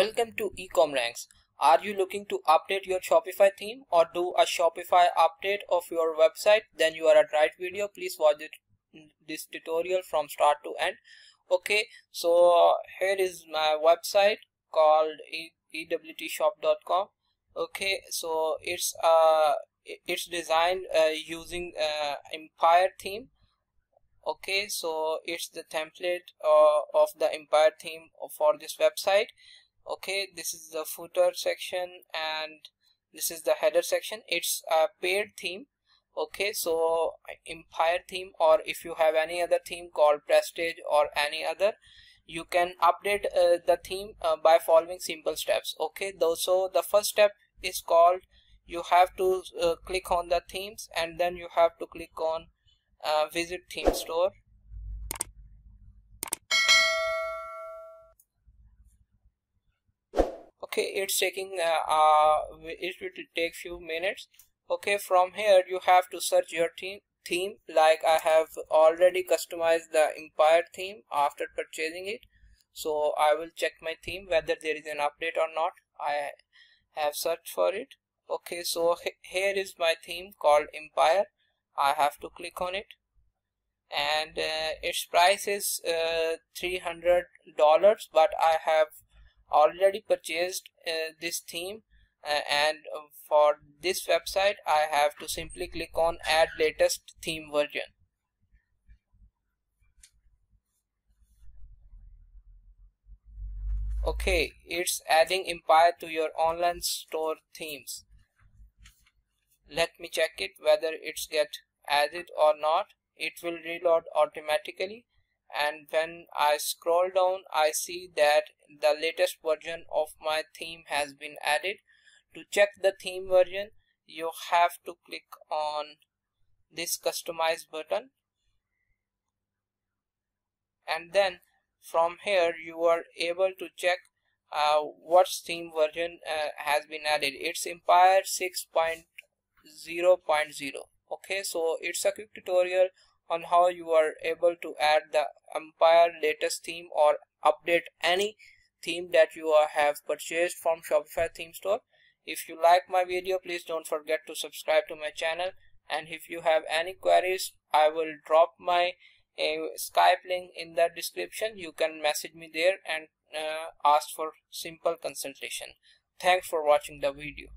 Welcome to Ecom Ranks. Are you looking to update your Shopify theme or do a Shopify update of your website? Then you are at right video. Please watch it, this tutorial from start to end. Okay, so here is my website called ewtshop.com. Okay, so it's uh it's designed uh, using uh, Empire theme okay so it's the template uh, of the empire theme for this website okay this is the footer section and this is the header section. It's a paid theme. Okay so empire theme or if you have any other theme called prestige or any other you can update uh, the theme uh, by following simple steps. Okay though so the first step is called you have to uh, click on the themes and then you have to click on uh, visit theme store okay it's taking uh, uh, it will take few minutes. Okay from here you have to search your theme theme. Like I have already customized the Empire theme after purchasing it. So I will check my theme whether there is an update or not. I have searched for it. Okay so here is my theme called Empire. I have to click on it. And uh, its price is uh, $300 but I have already purchased uh, this theme uh, and for this website I have to simply click on add latest theme version. Okay it's adding empire to your online store themes. Let me check it whether it's get added or not. It will reload automatically and when I scroll down I see that the latest version of my theme has been added. To check the theme version you have to click on this customize button. And then from here you are able to check uh, what theme version uh, has been added. It's empire 6.0.0 okay so it's a quick tutorial on how you are able to add the Empire latest theme or update any theme that you have purchased from Shopify theme store. If you like my video, please don't forget to subscribe to my channel. And if you have any queries, I will drop my uh, Skype link in the description. You can message me there and uh, ask for simple consultation. Thanks for watching the video.